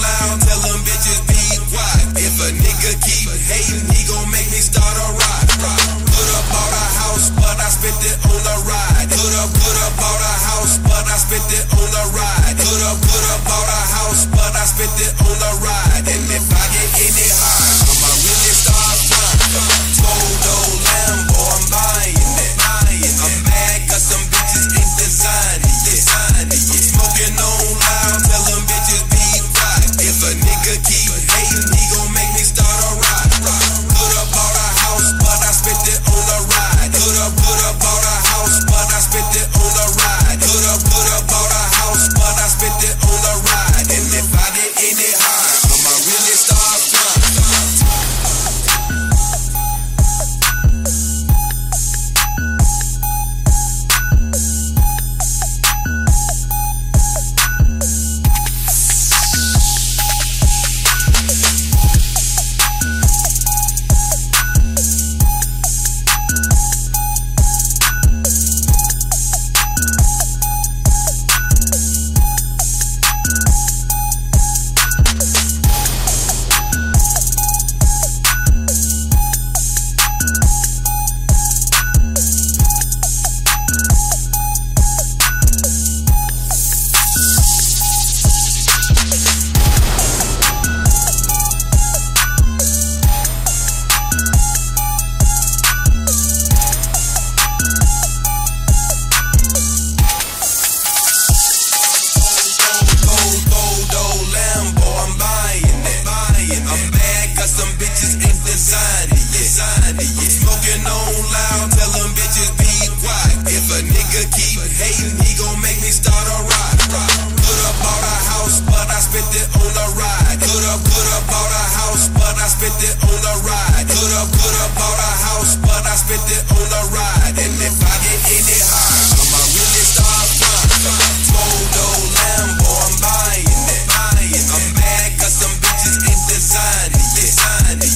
loud, tell them bitches be quiet. If a nigga keep hating, he gon' make me start a ride. Put up on a house, but I spent it on a ride. Put up, put up on a house, but I spent it on a ride. Put up, put up on a house, but I spent it on a ride. And if I get any it high, I'ma really start flying. Told old Lambo, I'm buying it. I'm mad cause some bitches ain't designed it. sign it, yeah.